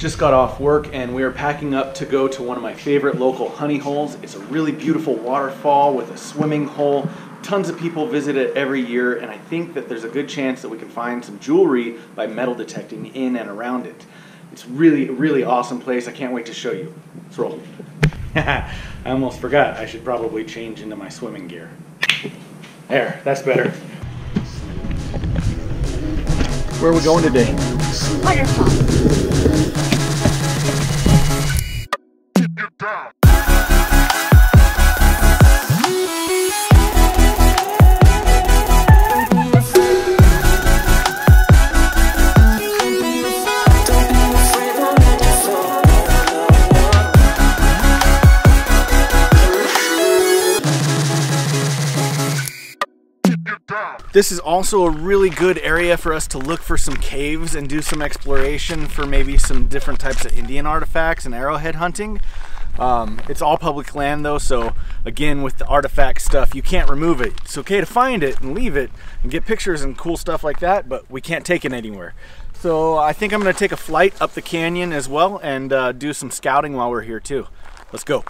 Just got off work and we are packing up to go to one of my favorite local honey holes. It's a really beautiful waterfall with a swimming hole. Tons of people visit it every year and I think that there's a good chance that we can find some jewelry by metal detecting in and around it. It's really, really awesome place. I can't wait to show you. Let's roll. I almost forgot. I should probably change into my swimming gear. There, that's better. Where are we going today? Waterfall. This is also a really good area for us to look for some caves and do some exploration for maybe some different types of Indian artifacts and arrowhead hunting. Um, it's all public land though, so again with the artifact stuff, you can't remove it. It's okay to find it and leave it and get pictures and cool stuff like that, but we can't take it anywhere. So I think I'm gonna take a flight up the canyon as well and uh, do some scouting while we're here too. Let's go.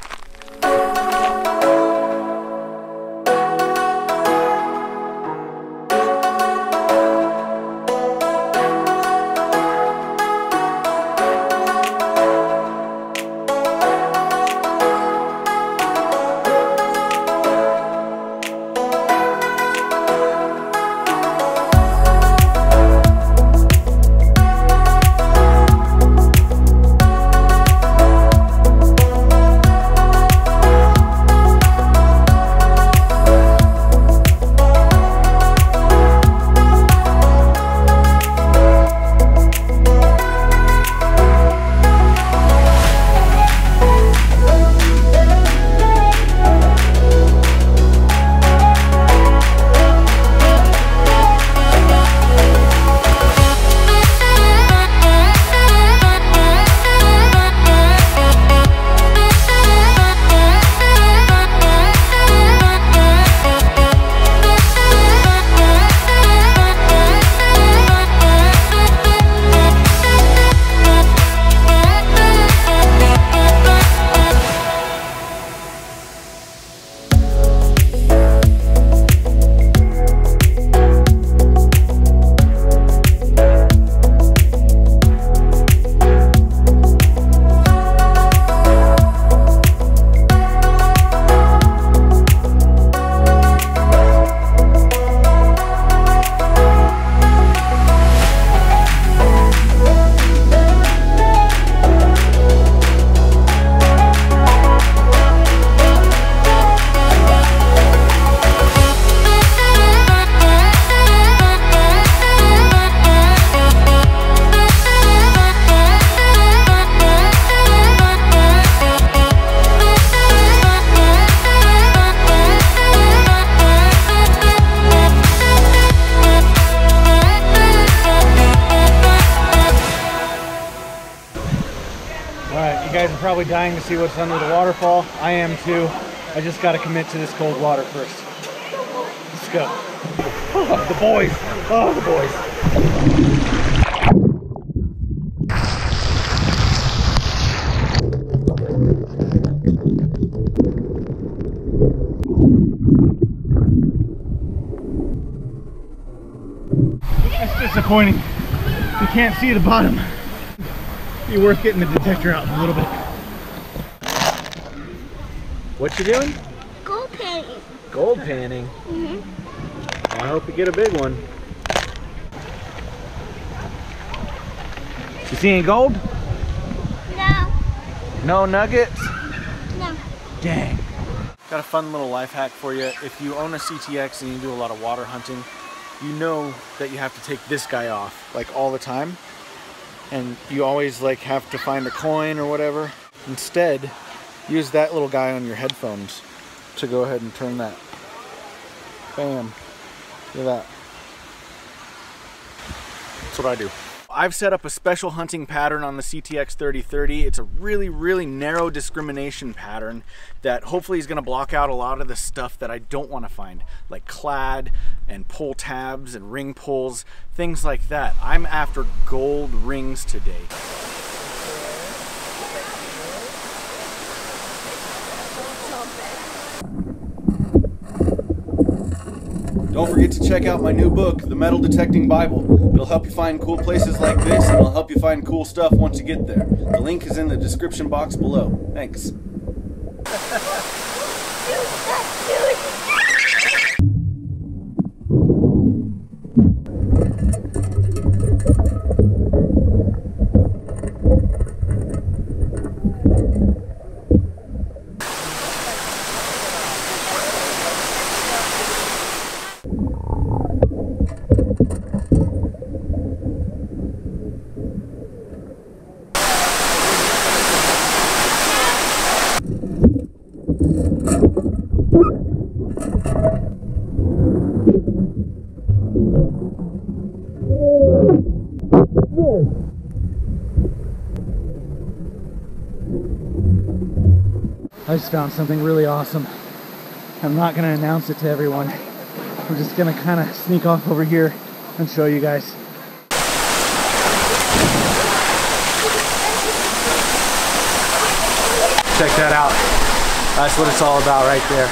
Probably dying to see what's under the waterfall. I am too. I just got to commit to this cold water first. Let's go. Oh, the boys. Oh, the boys. That's disappointing. You can't see the bottom. Be worth getting the detector out a little bit. What you doing? Gold panning. Gold panning. Mm-hmm. I hope you get a big one. You see any gold? No. No nuggets? No. Dang. Got a fun little life hack for you. If you own a CTX and you do a lot of water hunting, you know that you have to take this guy off like all the time. And you always like have to find a coin or whatever. Instead, use that little guy on your headphones to go ahead and turn that. Bam. Look at that. That's what I do. I've set up a special hunting pattern on the CTX 3030. It's a really, really narrow discrimination pattern that hopefully is gonna block out a lot of the stuff that I don't wanna find, like clad and pull tabs and ring pulls, things like that. I'm after gold rings today. Don't forget to check out my new book, The Metal Detecting Bible. It'll help you find cool places like this and it'll help you find cool stuff once you get there. The link is in the description box below. Thanks. I just found something really awesome. I'm not going to announce it to everyone. I'm just going to kind of sneak off over here and show you guys. Check that out. That's what it's all about right there.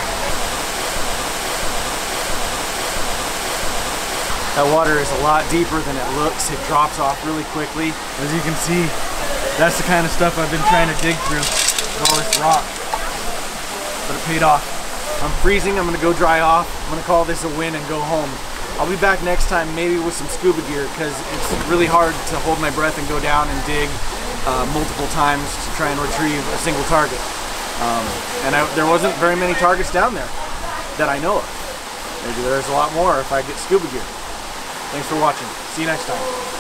That water is a lot deeper than it looks. It drops off really quickly. As you can see, that's the kind of stuff I've been trying to dig through. All this rock. But it paid off. I'm freezing. I'm gonna go dry off. I'm gonna call this a win and go home. I'll be back next time, maybe with some scuba gear, because it's really hard to hold my breath and go down and dig uh, multiple times to try and retrieve a single target. Um, and I, there wasn't very many targets down there that I know of. Maybe there's a lot more if I get scuba gear. Thanks for watching. See you next time.